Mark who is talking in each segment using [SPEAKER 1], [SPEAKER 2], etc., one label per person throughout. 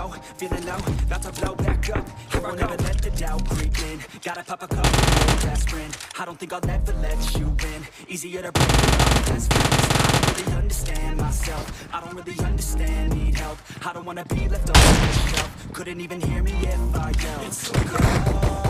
[SPEAKER 1] Know. Feeling low, about to blow back up. Here I never let the doubt creep in. Gotta pop a couple more aspirin. I don't think I'll ever let you win Easier to break it up best friends. I don't really understand myself. I don't really understand, need help. I don't wanna be left on the shelf. Couldn't even hear me if I yelled. It's so oh. cold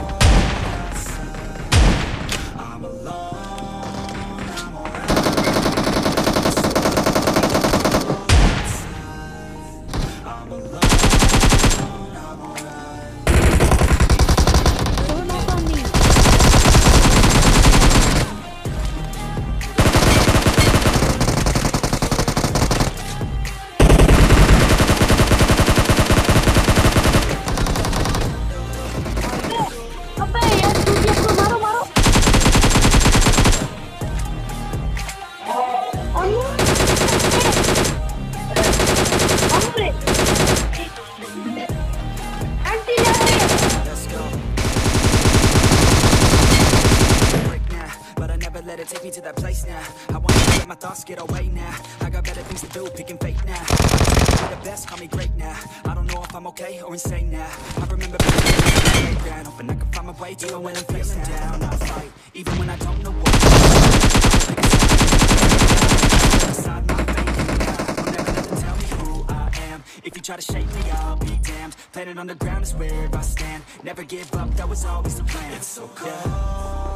[SPEAKER 1] take me to that place now. I want to let my thoughts get away now. I got better things to do, picking fate now. The best, call me great now. I don't know if I'm okay or insane now. I remember back when on the playground, hoping I could find my way to even when I'm feeling down. I fight, even when I don't know what. Inside my fate, yeah. Don't ever let them tell me who I am. If you try to shake me, I'll be damned. Planet on the ground is where I stand. Never give up, that was always the plan. It's so cold